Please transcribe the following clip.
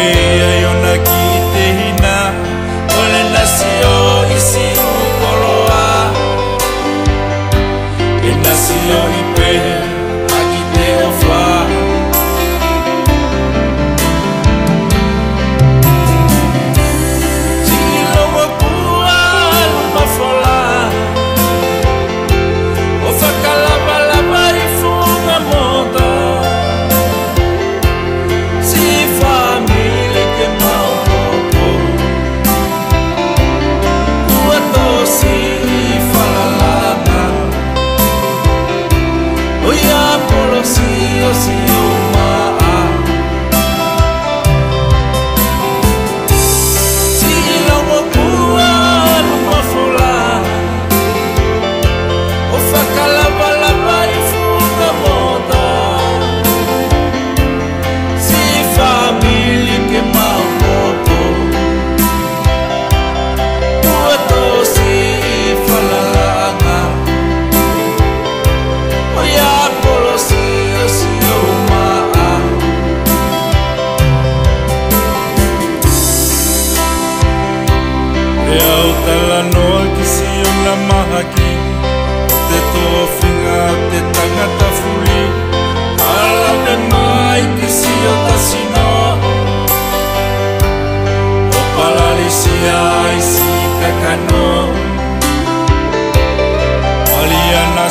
way. na mahagi Te tō whinga O palari si ai si kakano Aliana